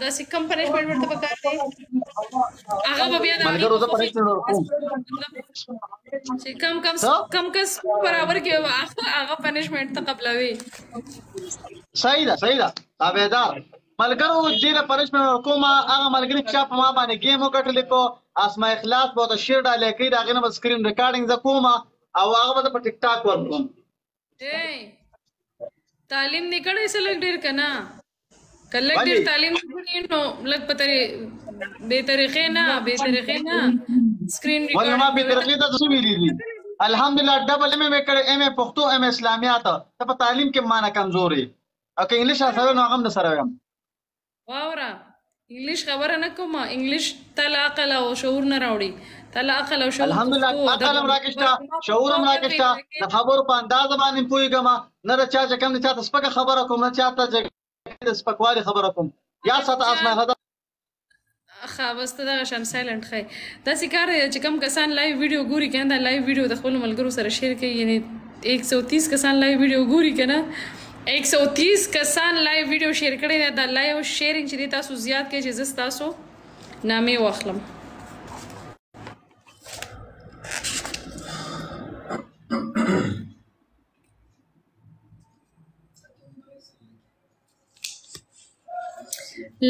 دا سی کم پنیشمنت ورته پکار دی هغه به بیا دا ملګرو زه پنیشمنت ورکوم چې کم کم کم کس برابر کې هغه پنیشمنت ته قبلوي صحیح ده صحیح ده تابعدار ملګرو دې له پنیشمنت ورکوم هغه ملګری چې په ما باندې ګیم وکټل کو اسما اخلاص به د شیر ډالې کې دا غنه سکرین ریکارډینګ ز کومه او هغه به په ټیک ټاک ورکوم تعلیم نه کړی سلګ ډیر کنه کله ډیر تعلیم کړی نو لګ پته به طریقې نه به طریقې نه سکرین ریکارډ ولما به طریقې ته څه ویلي دي الحمدلله ډبل ایم ایم کړی ایم پښتو ایم اسلامیات ته په تعلیم کې معنی کمزوري او که انګلیش سره نو هغه هم سره ویم واوره انګلیش خبره نه کوم انګلیش ته لا عقل او شعور نه راوړي ته لا عقل او شعور الحمدلله عقل هم راکشته شعور هم راکشته د خبرو په انداز باندې پوهېږم نه د چا چې کوم چا ته سپکه خبره کوم نه چا ته د سپکوالي خبره کوم یا ساته اسمه هدا ښه بس ته دغه شان سایلنټ ښه داسې کار دی چې کم کسان لایو ویډیو ګوري کنه دا لایو ویډیو د خپل ملګرو سره شیر کوي یعنی 130 کسان لایو ویډیو ګوري کنه 130 کسان لایو ویډیو شیر کړي نه دا لایو شیرینګ چې تاسو زیات کړئ چې زه تاسو نامې واخلم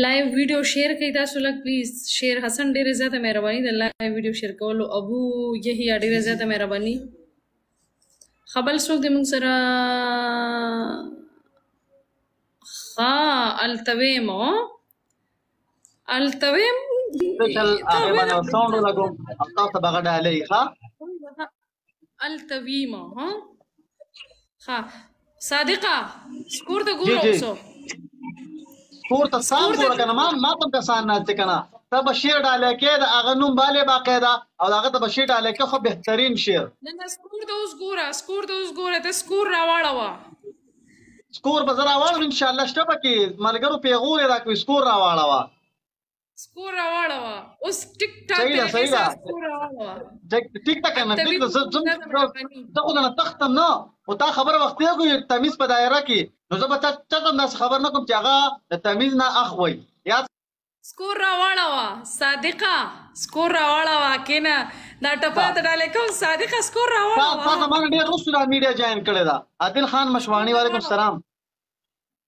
لایو ویډیو شیر کړئ تاسو لږ پلیز شیر حسن ډیر زیاته مهرباني د لایو ویډیو شیر کولو ابو یحیی ډیر زیاته مهرباني خبل څوک دې موږ سره ها التویم التویم سپیشل هغه باندې ساوند لګوم تاسو بغه ډالۍ ښه التویم ها ها صادقه سکور ته ګوره اوسو سکور ته سام ګوره کنه ما ما تم کسان نه ته کنه ته به شعر ډاله کې د هغه نوم باندې باقاعده او هغه ته به شعر ډاله کې خو بهترین شعر نه نه سکور ته اوس ګوره سکور ته اوس ګوره ته سکور راواړه وا سکور به زرا واړو ان شاء الله شته پکې ملګرو پیغور راکوي سکور راواړه وا سکور راوړوا اوس ټیک ټاک صحیح ده صحیح ده سکور راوړوا ټیک ټاک نه ټیک ده زم ته خو نه تخت نه او تا خبر وخت یو تمیز په دایره کې نو زه به چاته نه خبر نه کوم چې هغه د تمیز نه اخوي یا سکور راوړوا صادقه سکور راوړوا کینه دا ټپه ته ډالې کوم صادقه سکور راوړوا تا زمانه ډیر رسول میډیا جوائن کړی دا عادل خان مشوانی وعلیکم السلام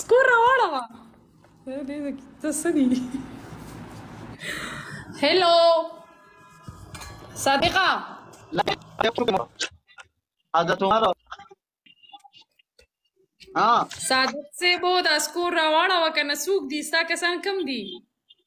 سکور راوړه ما دې دې ته سدي هلو صادقه حضرت عمر ها صادق سه بو دا سکور راوړه وکنه سوق دي ستا کسان کم دي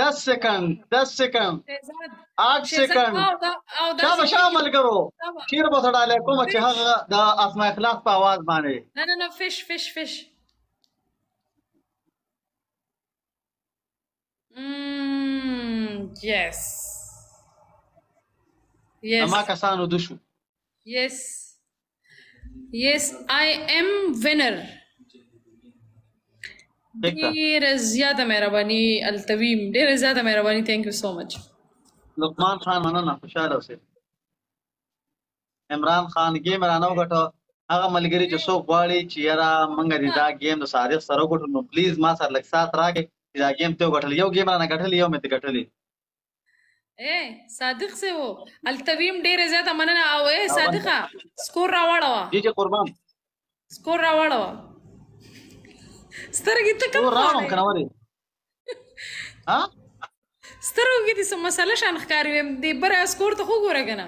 دس سیکنډ دس سیکنډ شهزاد آټ شهزاد سیکنډ ما او دا او دا شابه شي شابه ویلي ملګرو شابه چیر به سره ډالۍ کوم چې فش هغه د اسما اخلاص په आवाज باندې نه نه نه فش فش فش یس یس اما کسانو دشو یس یس آی ایم وینر ډیر زیاته مهرباني التویم ډیر زیاته مهرباني ثانک یو سو مچ لقمان خان مننه خوشاله اوسئ عمران خان ګیم رانه وګټه هغه ملګری چې څوک غواړي چې یاره موږ دې دا ګیم د صادق سره وګټو نو پلیز ما سره لږ سات راکړي چې دا ګیم ته وګټل یو ګیم رانه ګټلی یو مې ته ګټلی اے صادق سے وو التویم ډیره زیاته مننه او اے صادقه سکور راوړو جی جی قربان سکور راوړو سترګې ته کوم راوړم کنه وری ها سترګو کې دې څه مسله شان ښکاري ویم دې بر اسکور ته خو ګوره کنه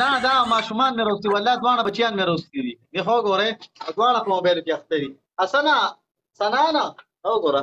نه دا ماشومان مې روستي والله دواړه بچیان مې روستي دي مې خو ګوره دواړه په موبایل کې اخته دي اسنه سنانا او ګوره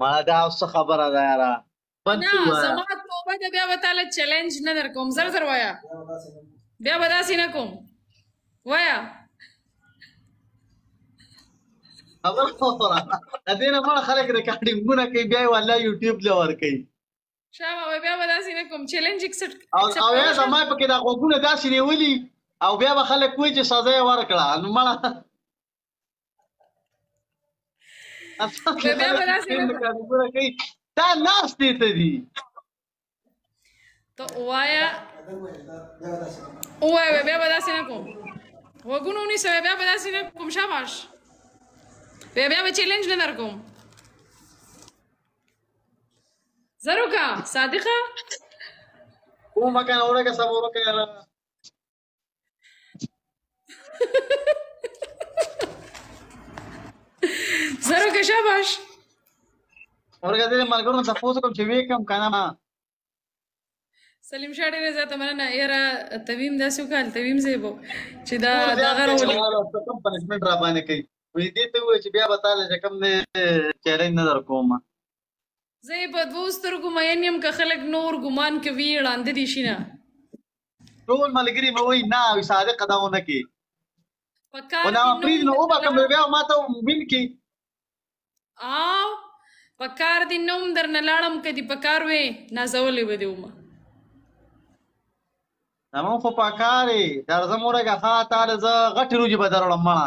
ما دا اوس خبره ده یاره بند نه زما توبه ده بیا به تعالی چیلنج نه در کوم زر زر وایا بیا به داسې نه کوم وایا خبر خورا د دې نه مړ خلک ریکارډینګونه کوي بیا یې والله یوټیوب له ور کوي شابه بیا به داسې نه کوم چیلنج اکسپټ او او یا زما په کې دا غوګونه داسې نیولي او بیا به خلک وایي چې سزا یې ورکړه نو مړه دا ناس دی ته دی ته وایا وایا بیا به داسې نه کوم وګونو ني سوي بیا به داسې نه کوم شاباش بیا بیا به چیلنج نه در کوم زروکا صادقه کومه کنه ورکه سبا ورکه زرو که شاباش ورګه دې ملګرو ته پوسو کوم چې وې کم کنه ما سلیم شاه ډېر زیاته مننه یاره تویم داسې وکړ تویم زیبو چې دا دا غره ولې کوم پنشمنټ را باندې کوي وې دې ته وې چې بیا به تعالی چې کوم نه چیلنج نه در کوم زه یې په دوو سترګو مین یم که خلک نور ګمان کوي ړانده دي شي نه ټول ملګري مې وایي نه وي صادقه دا ونه کې او دا پریز نو وبه کوم بیا ما ته مين کې او په کار دې نوم در نه لاړم که دې په کار وې نازولې به دې ومه زمون خو په کارې درځم ورګه ښه تاله زه غټې روجې به درړم مړه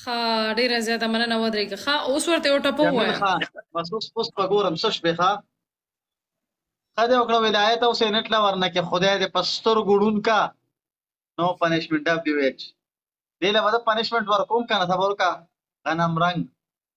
خا ډیره زیاته مننه ودرېږه خا اوس ورته یو ټپو وایه بس اوس اوس په ګورم څه شپې خا ښه دې وکړه ولایت او سېنټ له ورنه کې خدای دې په سترګو ړوند کا نو پنشمنټ ډبلیو ایچ دې له به پنشمنټ ورکوم که نه صبر وکړه غنم رنګ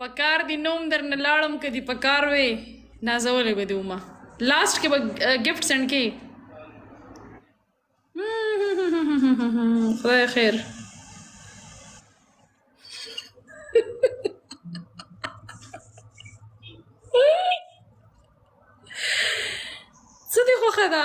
په کار دی نوم در نه لاړم کدی په کار وې نازولې به دی ومه لاست کې به ګفت سند کې خدای خیر څه دی خوښه ده